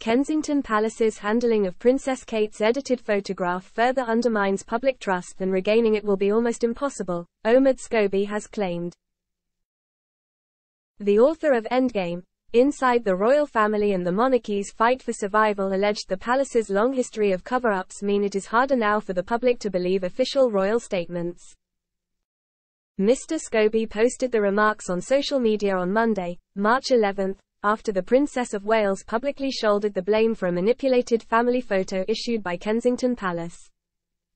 Kensington Palace's handling of Princess Kate's edited photograph further undermines public trust and regaining it will be almost impossible, Omid Scobie has claimed. The author of Endgame, Inside the royal family and the monarchy's fight for survival alleged the palace's long history of cover-ups mean it is harder now for the public to believe official royal statements. Mr. Scobie posted the remarks on social media on Monday, March 11, after the Princess of Wales publicly shouldered the blame for a manipulated family photo issued by Kensington Palace.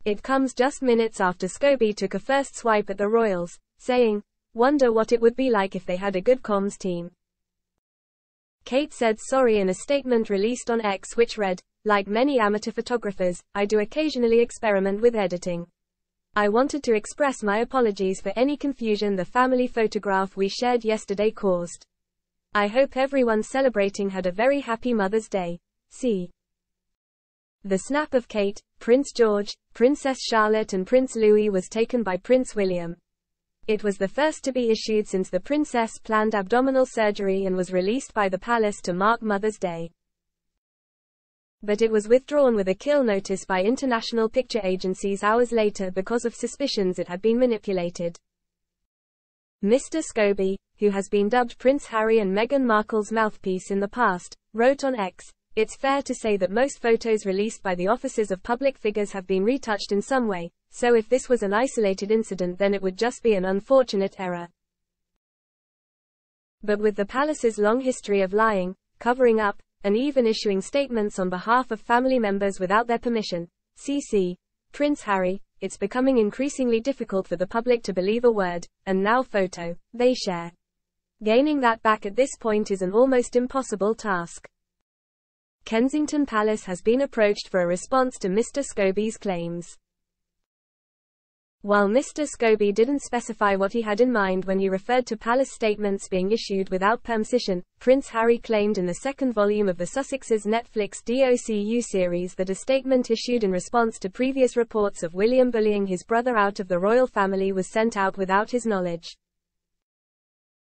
It comes just minutes after Scobie took a first swipe at the royals, saying, Wonder what it would be like if they had a good comms team. Kate said sorry in a statement released on X which read, Like many amateur photographers, I do occasionally experiment with editing. I wanted to express my apologies for any confusion the family photograph we shared yesterday caused. I hope everyone celebrating had a very happy Mother's Day. See. The snap of Kate, Prince George, Princess Charlotte and Prince Louis was taken by Prince William. It was the first to be issued since the princess planned abdominal surgery and was released by the palace to mark Mother's Day. But it was withdrawn with a kill notice by international picture agencies hours later because of suspicions it had been manipulated. Mr. Scobie, who has been dubbed Prince Harry and Meghan Markle's mouthpiece in the past, wrote on X, It's fair to say that most photos released by the offices of public figures have been retouched in some way, so if this was an isolated incident then it would just be an unfortunate error. But with the palace's long history of lying, covering up, and even issuing statements on behalf of family members without their permission, CC, Prince Harry, it's becoming increasingly difficult for the public to believe a word, and now photo, they share. Gaining that back at this point is an almost impossible task. Kensington Palace has been approached for a response to Mr. Scobie's claims. While Mr. Scobie didn't specify what he had in mind when he referred to palace statements being issued without permission, Prince Harry claimed in the second volume of the Sussexes Netflix DOCU series that a statement issued in response to previous reports of William bullying his brother out of the royal family was sent out without his knowledge.